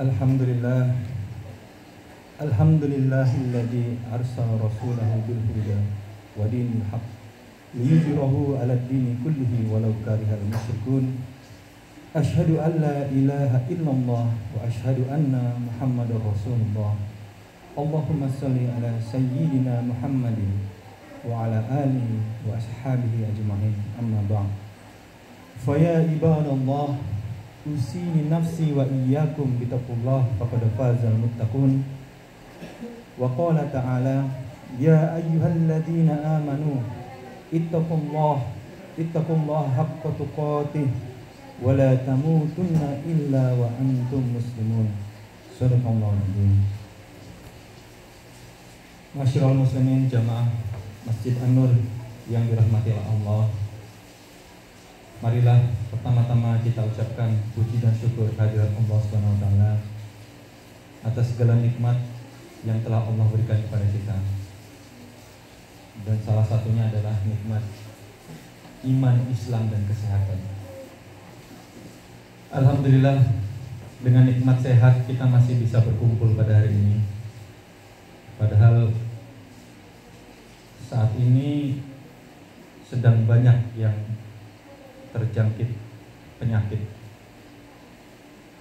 الحمد لله. الحمد لله الذي أرسل رسوله بالهدى ودين الحق ليظهره على الدين كله ولو كره المشركون. أشهد أن لا إله إلا الله وأشهد أن محمد رسول الله. اللهم صل على سيدنا محمد وعلى آله وأصحابه أجمعين. أما بعد فيا عباد الله usini nafsi wa iyyakum bitaqullah faqad fazal muttaqun wa qala ta'ala ya ayyuhalladhina amanu ittaqullah ittaqullah haqqa tuqatih wa la tamutunna illa wa antum muslimun. Sadaqallahu alazim. Masyarul muslimin jamaah Masjid An-Nur yang dirahmati Allah. Marilah pertama-tama kita ucapkan puji dan syukur kehadirat Allah Subhanahu wa taala atas segala nikmat yang telah Allah berikan kepada kita. Dan salah satunya adalah nikmat iman, Islam dan kesehatan. Alhamdulillah dengan nikmat sehat kita masih bisa berkumpul pada hari ini. Padahal saat ini sedang banyak yang terjangkit penyakit.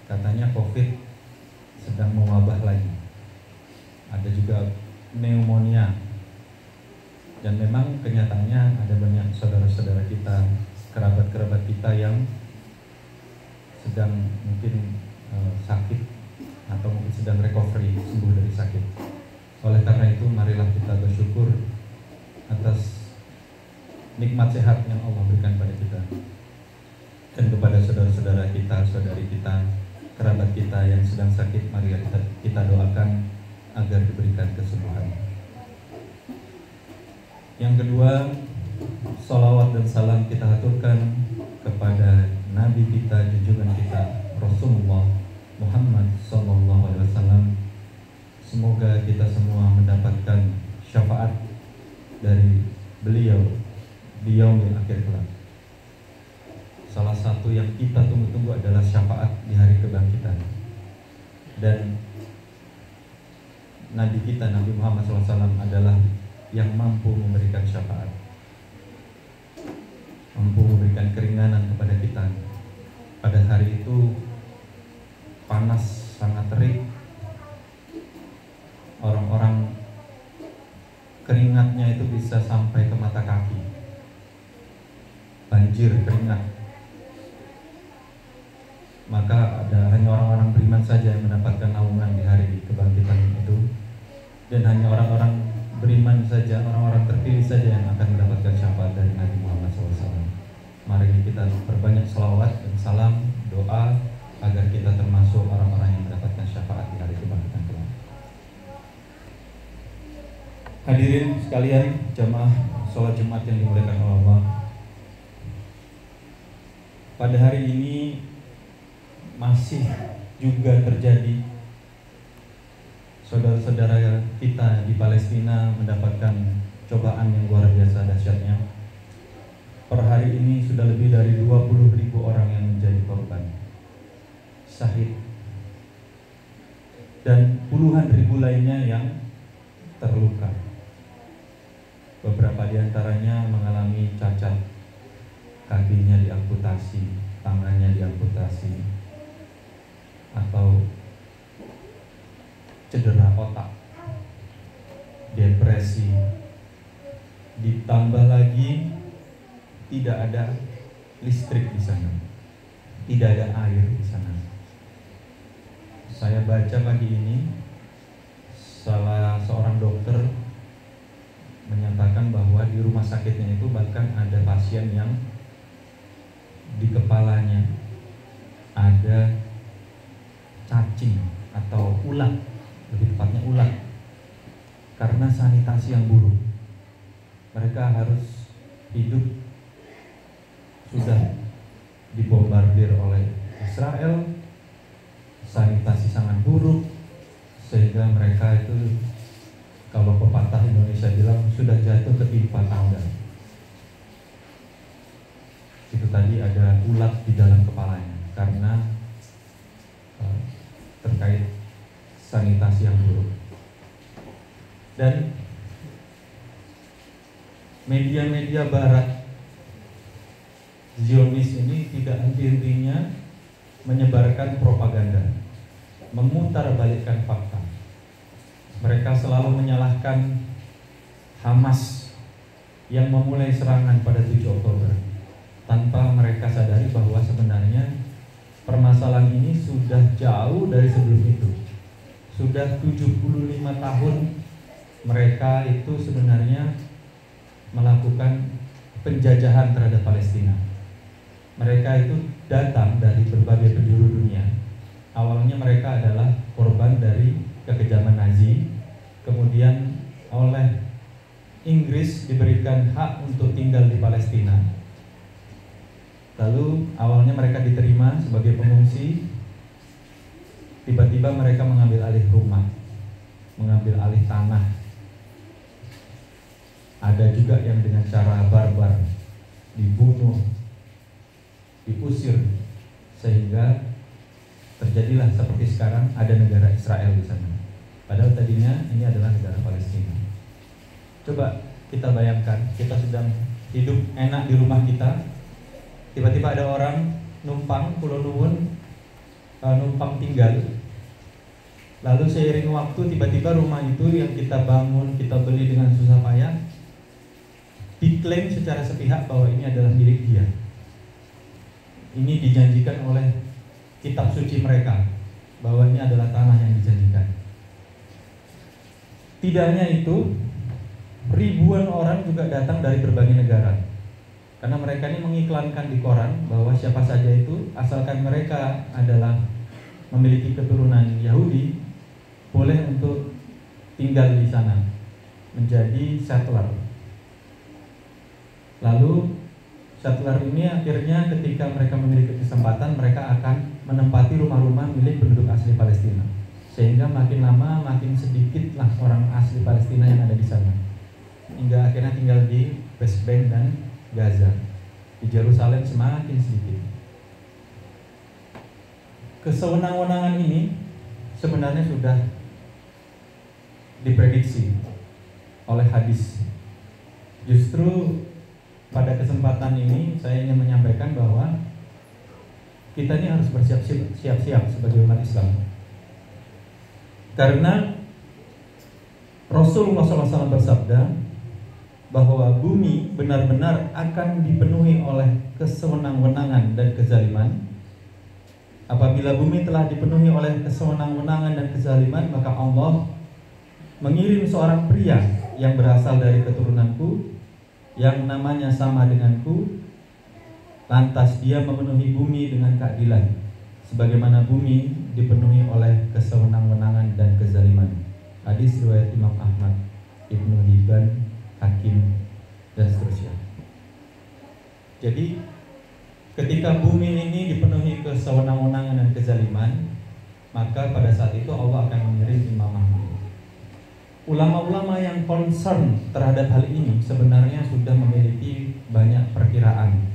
Katanya COVID sedang mewabah lagi. Ada juga pneumonia. Dan memang kenyataannya ada banyak saudara-saudara kita, kerabat-kerabat kita yang sedang mungkin uh, sakit atau mungkin sedang recovery sembuh dari sakit. Oleh karena itu marilah kita bersyukur atas nikmat sehat yang Allah berikan pada kita dan kepada saudara-saudara kita, saudari kita, kerabat kita yang sedang sakit, mari kita, kita doakan agar diberikan kesembuhan. Yang kedua, salawat dan salam kita aturkan kepada Nabi kita, junjungan kita, Rasulullah Muhammad Wasallam Semoga kita semua mendapatkan syafaat dari beliau di yaumil akhir kelak. Satu yang kita tunggu-tunggu adalah syafaat di hari kebangkitan. Dan Nabi kita Nabi Muhammad SAW adalah yang mampu memberikan syafaat, mampu memberikan keringanan kepada kita. Pada hari itu panas sangat terik, orang-orang keringatnya itu bisa sampai ke mata kaki banjir keringat maka ada hanya orang-orang beriman saja yang mendapatkan naungan di hari kebangkitan itu dan hanya orang-orang beriman saja orang-orang terpilih saja yang akan mendapatkan syafaat dari Nabi Muhammad SAW mari kita perbanyak salawat dan salam doa agar kita termasuk orang-orang yang mendapatkan syafaat di hari kebangkitan kelak. Hadirin sekalian, jamaah sholat Jumat yang dimuliakan Allah. Pada hari ini masih juga terjadi. Saudara-saudara kita di Palestina mendapatkan cobaan yang luar biasa dahsyatnya. Per hari ini sudah lebih dari 20 ribu orang yang menjadi korban. Syahid. Dan puluhan ribu lainnya yang terluka. Beberapa di antaranya mengalami cacat, kakinya diamputasi, tangannya diamputasi, atau cedera otak, depresi, ditambah lagi tidak ada listrik di sana, tidak ada air di sana. Saya baca pagi ini salah seorang dokter menyatakan bahwa di rumah sakitnya itu bahkan ada pasien yang di kepalanya ada cacing atau ulat, lebih tepatnya ulat, sanitasi yang buruk. Mereka harus hidup sudah dibombardir oleh Israel, sanitasi sangat buruk, sehingga mereka itu kalau pepatah Indonesia bilang sudah jatuh ke timpa tangga. Itu tadi ada ulat di dalam kepalanya karena media-media barat Zionis ini tidak henti-hentinya menyebarkan propaganda, memutarbalikkan fakta. Mereka selalu menyalahkan Hamas yang memulai serangan pada 7 Oktober tanpa mereka sadari bahwa sebenarnya permasalahan ini sudah jauh dari sebelum itu. Sudah 75 tahun mereka itu sebenarnya melakukan penjajahan terhadap Palestina. Mereka itu datang dari berbagai penjuru dunia. Awalnya mereka adalah korban dari kekejaman Nazi, kemudian oleh Inggris diberikan hak untuk tinggal di Palestina. Lalu awalnya mereka diterima sebagai pengungsi, tiba-tiba mereka mengambil alih rumah, mengambil alih tanah, ada juga yang dengan cara barbar dibunuh, diusir sehingga terjadilah seperti sekarang ada negara Israel di sana. Padahal tadinya ini adalah negara Palestina. Coba kita bayangkan, kita sedang hidup enak di rumah kita, tiba-tiba ada orang numpang pulau nuwun uh, numpang tinggal. Lalu seiring waktu tiba-tiba rumah itu yang kita bangun, kita beli dengan susah payah diklaim secara sepihak bahwa ini adalah milik dia. Ini dijanjikan oleh kitab suci mereka bahwa ini adalah tanah yang dijanjikan. Tidak hanya itu, ribuan orang juga datang dari berbagai negara. Karena mereka ini mengiklankan di koran bahwa siapa saja itu asalkan mereka adalah memiliki keturunan Yahudi boleh untuk tinggal di sana menjadi settler Lalu setelah ini akhirnya ketika mereka memiliki kesempatan mereka akan menempati rumah-rumah milik penduduk asli Palestina. Sehingga makin lama makin sedikitlah orang asli Palestina yang ada di sana. Hingga akhirnya tinggal di West Bank dan Gaza. Di Jerusalem semakin sedikit. Kesewenang-wenangan ini sebenarnya sudah diprediksi oleh hadis. Justru pada kesempatan ini saya ingin menyampaikan bahwa kita ini harus bersiap-siap sebagai umat Islam. Karena Rasulullah SAW bersabda bahwa bumi benar-benar akan dipenuhi oleh kesewenang-wenangan dan kezaliman. Apabila bumi telah dipenuhi oleh kesewenang-wenangan dan kezaliman, maka Allah mengirim seorang pria yang berasal dari keturunanku yang namanya sama denganku lantas dia memenuhi bumi dengan keadilan sebagaimana bumi dipenuhi oleh kesewenang-wenangan dan kezaliman. Hadis riwayat Imam Ahmad Ibnu Hibban Hakim dan seterusnya. Jadi ketika bumi ini dipenuhi kesewenang-wenangan dan kezaliman maka pada saat itu Allah akan mengirim Imam Ahmad ulama-ulama yang concern terhadap hal ini sebenarnya sudah memiliki banyak perkiraan.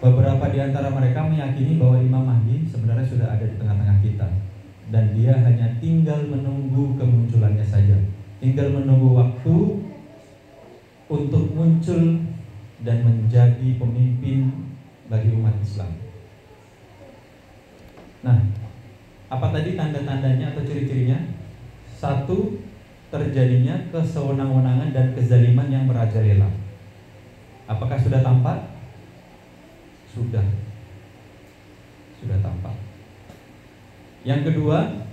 Beberapa di antara mereka meyakini bahwa Imam Mahdi sebenarnya sudah ada di tengah-tengah kita dan dia hanya tinggal menunggu kemunculannya saja. Tinggal menunggu waktu untuk muncul dan menjadi pemimpin bagi umat Islam. Nah, apa tadi tanda-tandanya atau ciri-cirinya? Satu, terjadinya kesewenang-wenangan dan kezaliman yang merajalela. Apakah sudah tampak? Sudah. Sudah tampak. Yang kedua,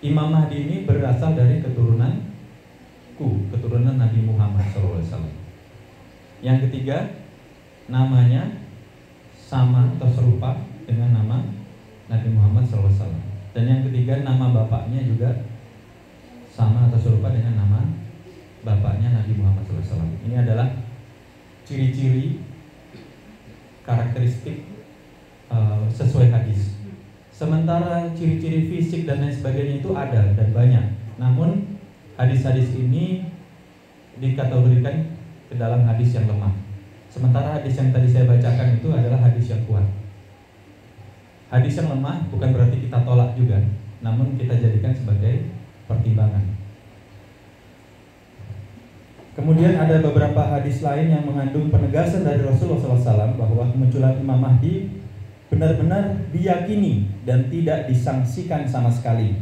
Imam Mahdi ini berasal dari keturunan ku, keturunan Nabi Muhammad SAW. Yang ketiga, namanya sama atau serupa dengan nama Nabi Muhammad SAW. Dan yang ketiga, nama bapaknya juga serupa dengan nama bapaknya Nabi Muhammad SAW. Ini adalah ciri-ciri karakteristik uh, sesuai hadis. Sementara ciri-ciri fisik dan lain sebagainya itu ada dan banyak. Namun hadis-hadis ini dikategorikan ke dalam hadis yang lemah. Sementara hadis yang tadi saya bacakan itu adalah hadis yang kuat. Hadis yang lemah bukan berarti kita tolak juga, namun kita jadikan sebagai pertimbangan. Kemudian ada beberapa hadis lain yang mengandung penegasan dari Rasulullah SAW bahwa kemunculan Imam Mahdi benar-benar diyakini dan tidak disangsikan sama sekali.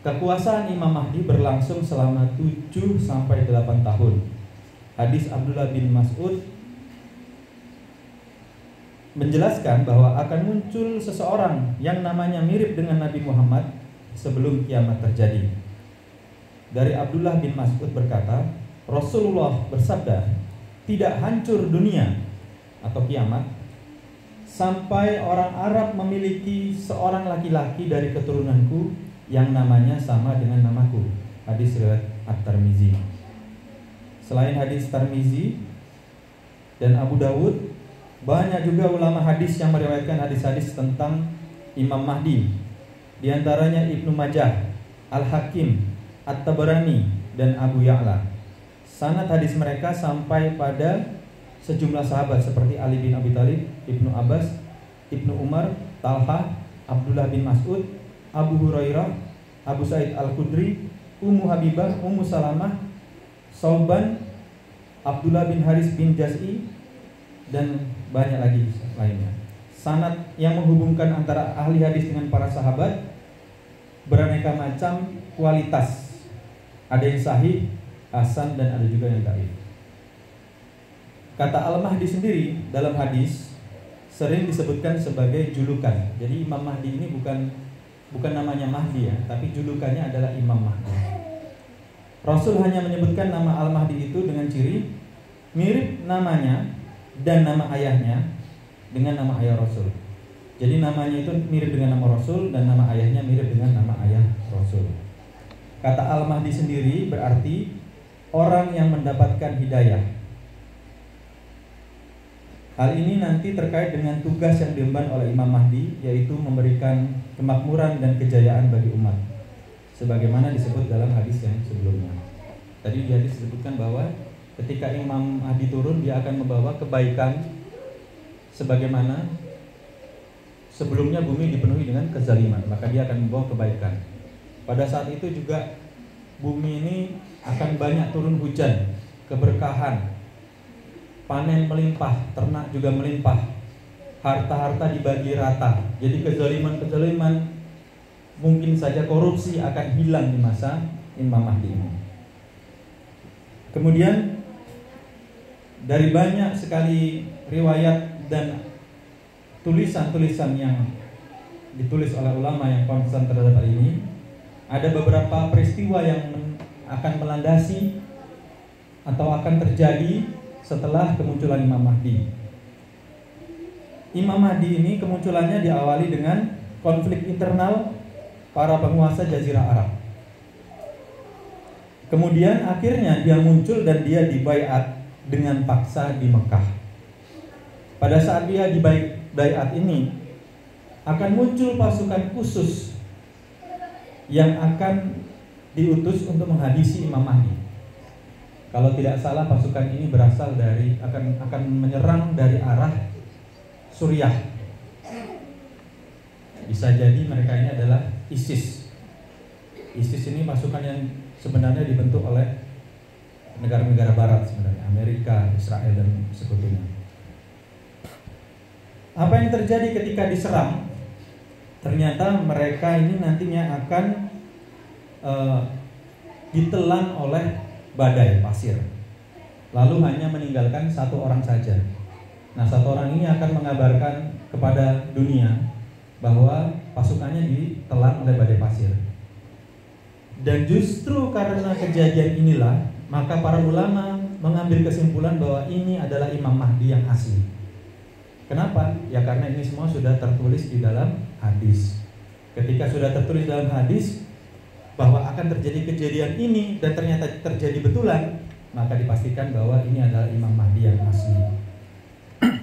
Kekuasaan Imam Mahdi berlangsung selama 7 sampai 8 tahun. Hadis Abdullah bin Mas'ud menjelaskan bahwa akan muncul seseorang yang namanya mirip dengan Nabi Muhammad sebelum kiamat terjadi. Dari Abdullah bin Mas'ud berkata, Rasulullah bersabda, tidak hancur dunia atau kiamat sampai orang Arab memiliki seorang laki-laki dari keturunanku yang namanya sama dengan namaku. Hadis riwayat At-Tirmizi. Selain hadis Tirmizi dan Abu Dawud banyak juga ulama hadis yang meriwayatkan hadis-hadis tentang Imam Mahdi. Di antaranya Ibnu Majah, Al-Hakim, At-Tabarani, dan Abu Ya'la. Sanad hadis mereka sampai pada sejumlah sahabat seperti Ali bin Abi Thalib, Ibnu Abbas, Ibnu Umar, Talha, Abdullah bin Mas'ud, Abu Hurairah, Abu Said Al-Khudri, Ummu Habibah, Ummu Salamah, Sauban, Abdullah bin Haris bin Jaz'i, dan banyak lagi lainnya. Sanat yang menghubungkan antara ahli hadis dengan para sahabat beraneka macam kualitas. Ada yang sahih, hasan dan ada juga yang gaib. Kata Al-Mahdi sendiri dalam hadis sering disebutkan sebagai julukan. Jadi Imam Mahdi ini bukan bukan namanya Mahdi ya, tapi julukannya adalah Imam Mahdi. Rasul hanya menyebutkan nama Al-Mahdi itu dengan ciri mirip namanya dan nama ayahnya dengan nama ayah Rasul. Jadi namanya itu mirip dengan nama Rasul dan nama ayahnya mirip dengan nama ayah Rasul. Kata Al-Mahdi sendiri berarti orang yang mendapatkan hidayah. Hal ini nanti terkait dengan tugas yang diemban oleh Imam Mahdi yaitu memberikan kemakmuran dan kejayaan bagi umat. Sebagaimana disebut dalam hadis yang sebelumnya. Tadi di hadis disebutkan bahwa ketika Imam Mahdi turun dia akan membawa kebaikan sebagaimana sebelumnya bumi dipenuhi dengan kezaliman maka dia akan membawa kebaikan pada saat itu juga bumi ini akan banyak turun hujan keberkahan panen melimpah ternak juga melimpah harta-harta dibagi rata. Jadi kezaliman-kezaliman mungkin saja korupsi akan hilang di masa Imam Mahdi. Ini kemudian dari banyak sekali riwayat dan tulisan-tulisan yang ditulis oleh ulama yang konsen terhadap hal ini ada beberapa peristiwa yang akan melandasi atau akan terjadi setelah kemunculan Imam Mahdi. Imam Mahdi ini kemunculannya diawali dengan konflik internal para penguasa Jazirah Arab. Kemudian akhirnya dia muncul dan dia dibaiat dengan paksa di Mekah. Pada saat dia di bayat ini akan muncul pasukan khusus yang akan diutus untuk menghadisi Imam Mahdi. Kalau tidak salah pasukan ini berasal dari akan akan menyerang dari arah Suriah. Bisa jadi mereka ini adalah ISIS. ISIS ini pasukan yang sebenarnya dibentuk oleh negara-negara barat sebenarnya, Amerika, Israel dan sekutunya. Apa yang terjadi ketika diserang? Ternyata mereka ini nantinya akan uh, ditelan oleh badai pasir. Lalu hanya meninggalkan satu orang saja. Nah, satu orang ini akan mengabarkan kepada dunia bahwa pasukannya ditelan oleh badai pasir. Dan justru karena kejadian inilah maka para ulama mengambil kesimpulan bahwa ini adalah Imam Mahdi yang asli. Kenapa? Ya karena ini semua sudah tertulis di dalam hadis. Ketika sudah tertulis dalam hadis bahwa akan terjadi kejadian ini dan ternyata terjadi betulan, maka dipastikan bahwa ini adalah Imam Mahdi yang asli.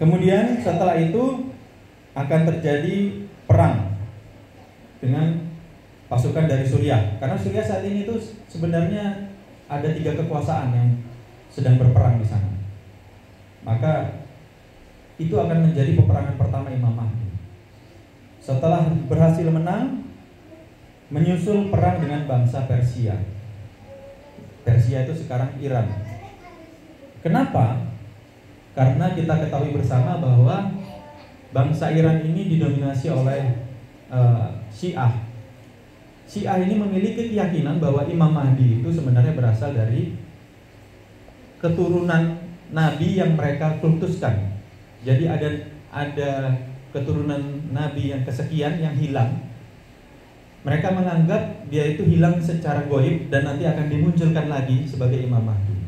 Kemudian setelah itu akan terjadi perang dengan pasukan dari Suriah. Karena Suriah saat ini itu sebenarnya ada tiga kekuasaan yang sedang berperang di sana. Maka itu akan menjadi peperangan pertama Imam Mahdi. Setelah berhasil menang, menyusul perang dengan bangsa Persia. Persia itu sekarang Iran. Kenapa? Karena kita ketahui bersama bahwa bangsa Iran ini didominasi oleh uh, Syiah. Syiah ini memiliki keyakinan bahwa Imam Mahdi itu sebenarnya berasal dari keturunan nabi yang mereka kultuskan. Jadi ada ada keturunan nabi yang kesekian yang hilang. Mereka menganggap dia itu hilang secara goib dan nanti akan dimunculkan lagi sebagai Imam Mahdi.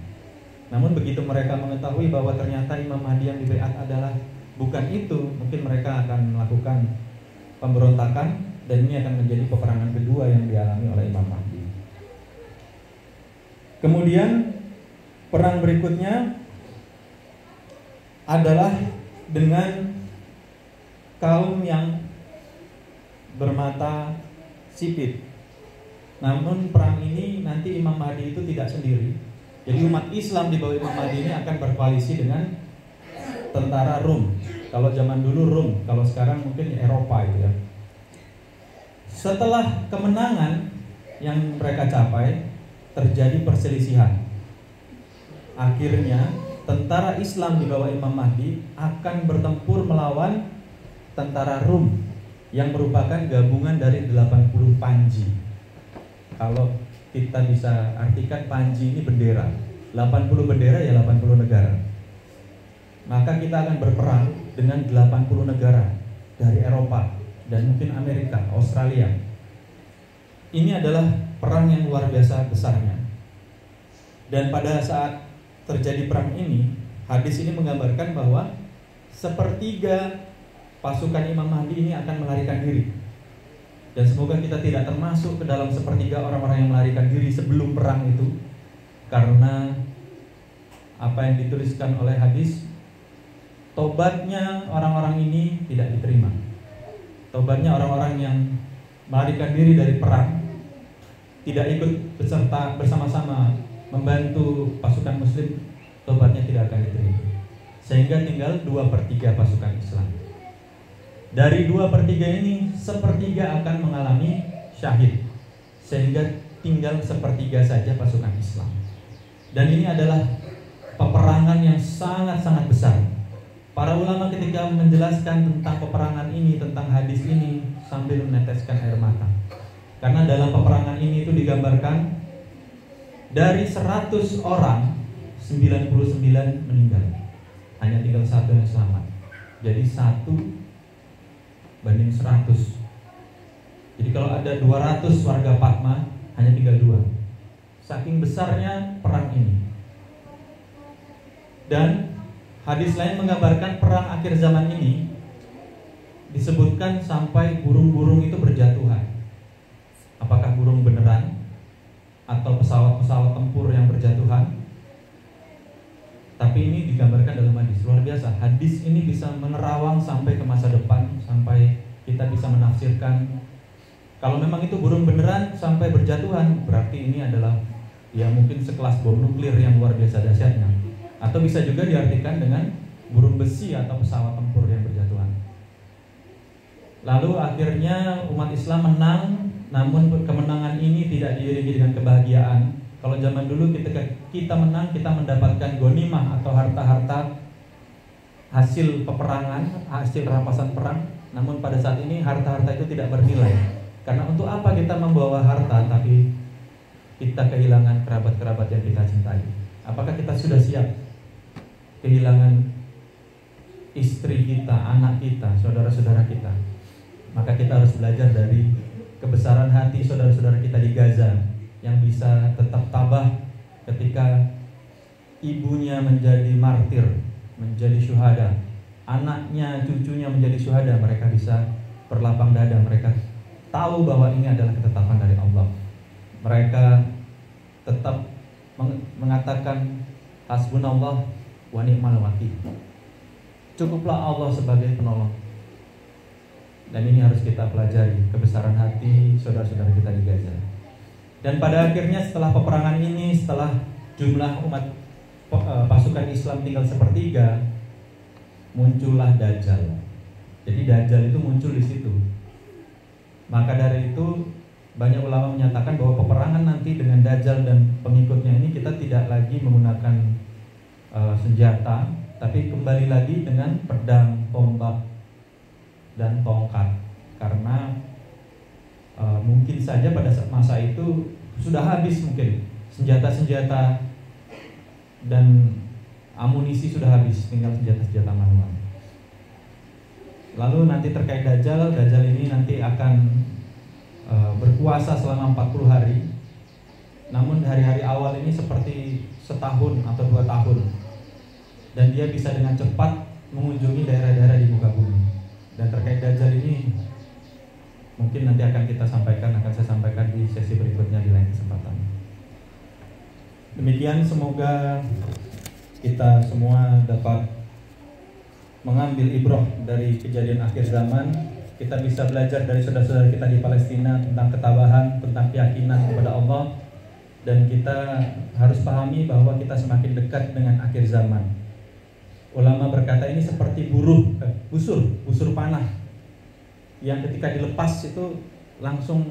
Namun begitu mereka mengetahui bahwa ternyata Imam Mahdi yang dibeat adalah bukan itu, mungkin mereka akan melakukan pemberontakan dan ini akan menjadi peperangan kedua yang dialami oleh Imam Mahdi. Kemudian perang berikutnya adalah dengan kaum yang bermata sipit. Namun perang ini nanti Imam Mahdi itu tidak sendiri. Jadi umat Islam di bawah Imam Mahdi ini akan berkoalisi dengan tentara Rum. Kalau zaman dulu Rum, kalau sekarang mungkin Eropa itu ya. Setelah kemenangan yang mereka capai, terjadi perselisihan. Akhirnya tentara Islam di bawah Imam Mahdi akan bertempur melawan tentara Rum yang merupakan gabungan dari 80 panji. Kalau kita bisa artikan panji ini bendera. 80 bendera ya 80 negara. Maka kita akan berperang dengan 80 negara dari Eropa dan mungkin Amerika, Australia. Ini adalah perang yang luar biasa besarnya. Dan pada saat terjadi perang ini, hadis ini menggambarkan bahwa sepertiga pasukan Imam Mahdi ini akan melarikan diri. Dan semoga kita tidak termasuk ke dalam sepertiga orang-orang yang melarikan diri sebelum perang itu. Karena apa yang dituliskan oleh hadis, tobatnya orang-orang ini tidak diterima. Tobatnya orang-orang yang melarikan diri dari perang tidak ikut beserta bersama-sama membantu pasukan muslim tobatnya tidak akan diterima sehingga tinggal dua per tiga pasukan Islam dari dua per tiga ini sepertiga akan mengalami syahid. Sehingga tinggal sepertiga saja pasukan Islam. Dan ini adalah peperangan yang sangat-sangat besar. Para ulama ketika menjelaskan tentang peperangan ini tentang hadis ini sambil meneteskan air mata. Karena dalam peperangan ini itu digambarkan dari 100 orang 99 meninggal. Hanya tinggal satu yang selamat. Jadi satu banding 100 jadi kalau ada 200 warga Patma hanya tinggal dua. Saking besarnya perang ini. Dan hadis lain menggambarkan perang akhir zaman ini disebutkan sampai burung-burung itu berjatuhan. Apakah burung beneran atau pesawat-pesawat tempur yang berjatuhan. Tapi ini digambarkan dalam hadis. Luar biasa. Hadis ini bisa menerawang sampai ke masa depan, sampai kita bisa menafsirkan. Kalau memang itu burung beneran sampai berjatuhan, berarti ini adalah ya mungkin sekelas bom nuklir yang luar biasa dahsyatnya. Atau bisa juga diartikan dengan burung besi atau pesawat tempur yang berjatuhan. Lalu akhirnya umat Islam menang namun kemenangan ini tidak diiringi dengan kebahagiaan. Kalau zaman dulu ketika kita menang, kita mendapatkan gonimah atau harta-harta hasil peperangan, hasil rampasan perang. Namun pada saat ini harta-harta itu tidak bernilai. Karena untuk apa kita membawa harta tapi kita kehilangan kerabat-kerabat yang kita cintai? Apakah kita sudah siap kehilangan istri kita, anak kita, saudara-saudara kita? Maka kita harus belajar dari kebesaran hati saudara-saudara kita di Gaza yang bisa tetap tabah ketika ibunya menjadi martir, menjadi syuhada, anaknya, cucunya menjadi syuhada, mereka bisa berlapang dada, mereka tahu bahwa ini adalah ketetapan dari Allah. Mereka tetap mengatakan hasbunallah wa ni'mal wakil. Cukuplah Allah sebagai penolong. Dan ini harus kita pelajari kebesaran hati saudara-saudara kita di Gaza. Dan pada akhirnya setelah peperangan ini, setelah jumlah umat pasukan Islam tinggal sepertiga, muncullah Dajjal. Jadi Dajjal itu muncul di situ. Maka dari itu banyak ulama menyatakan bahwa peperangan nanti dengan Dajjal dan pengikutnya ini kita tidak lagi menggunakan uh, senjata, tapi kembali lagi dengan pedang, tombak, dan tongkat. Karena uh, mungkin saja pada masa itu sudah habis mungkin senjata-senjata dan amunisi sudah habis, tinggal senjata-senjata manual. Lalu nanti terkait Dajjal, Dajjal ini nanti akan Eh, berpuasa selama 40 hari. Namun hari-hari awal ini seperti setahun atau dua tahun. Dan dia bisa dengan cepat mengunjungi daerah-daerah di muka bumi. Dan terkait Dajjal ini mungkin nanti akan kita sampaikan akan saya sampaikan di sesi berikutnya di lain kesempatan demikian semoga kita semua dapat mengambil ibroh dari kejadian akhir zaman. Kita bisa belajar dari saudara-saudara kita di Palestina tentang ketabahan, tentang keyakinan kepada Allah. Dan kita harus pahami bahwa kita semakin dekat dengan akhir zaman. Ulama berkata ini seperti buruh, eh, busur, busur panah. Yang ketika dilepas itu langsung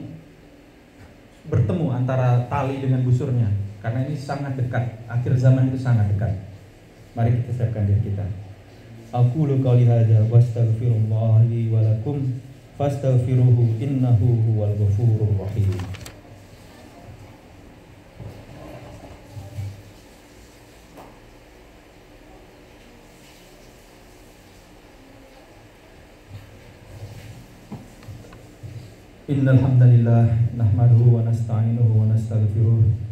bertemu antara tali dengan busurnya karena ini sangat dekat, akhir zaman itu sangat dekat. Mari kita siapkan diri kita. Aqulu qawli hadza wa astaghfirullah li wa lakum fastaghfiruhu innahu huwal ghafurur rahim. Innal hamdalillah nahmaduhu wa nasta'inuhu wa nastaghfiruh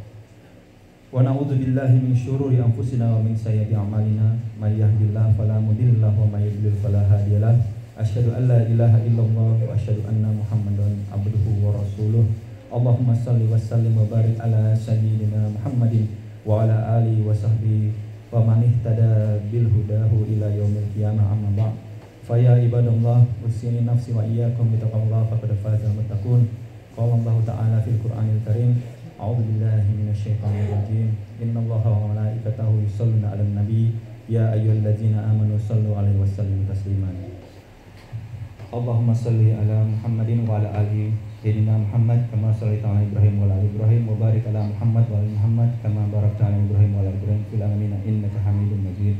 ونعوذ بالله من شرور أنفسنا ومن سيئات أعمالنا من يهد الله فلا مضل له ومن يضلل فلا هادي له أشهد أن لا إله إلا الله وأشهد أن محمدا عبده ورسوله اللهم صل وسلم وبارك على سيدنا محمد وعلى آله وصحبه ومن اهتدى بالهداه إلى يوم القيامة أما بعد فيا عباد الله أوصيني نفسي وإياكم بتقوى الله فقد فاز المتقون قال الله تعالى في القرآن الكريم أعوذ بالله من الشيطان الرجيم. إن الله وملائكته يصلون على النبي. يا أيها الذين آمنوا صلوا عليه وسلموا تسليما. اللهم صل على محمد وعلى آل سيدنا محمد كما صليت على إبراهيم وعلى آل إبراهيم وبارك على محمد وعلى محمد كما باركت على إبراهيم وعلى إبراهيم في العالمين إنك حميد مجيد.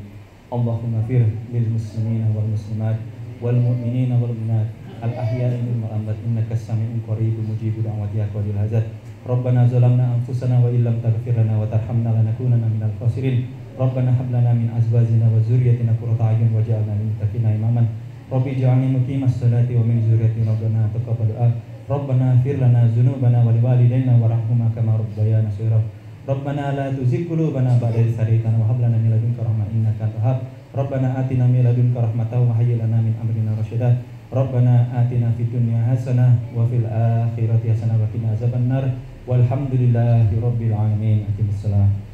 اللهم اغفر للمسلمين والمسلمات والمؤمنين والمؤمنات الأحياء منهم والأموات إنك السميع قريب مجيب دعوات يا قاضي الحاجات ربنا ظلمنا أنفسنا وإن لم تغفر لنا وترحمنا لنكونن من الخاسرين ربنا هب لنا من أزواجنا وذريتنا قرة أعين واجعلنا للمتقين إماما ربي اجعلني مقيم الصلاة ومن ذريتي ربنا تقبل دعاء ربنا اغفر لنا ذنوبنا ولوالدينا وارحمهما كما ربيانا صغيرا ربنا لا تزغ قلوبنا بعد إذ هديتنا وهب لنا من لدنك رحمة إنك أنت الوهاب ربنا آتنا من لدنك رحمة وهيئ لنا من أمرنا رشدا ربنا آتنا في الدنيا حسنة وفي الآخرة حسنة وقنا عذاب النار والحمد لله رب العالمين. أتم السلام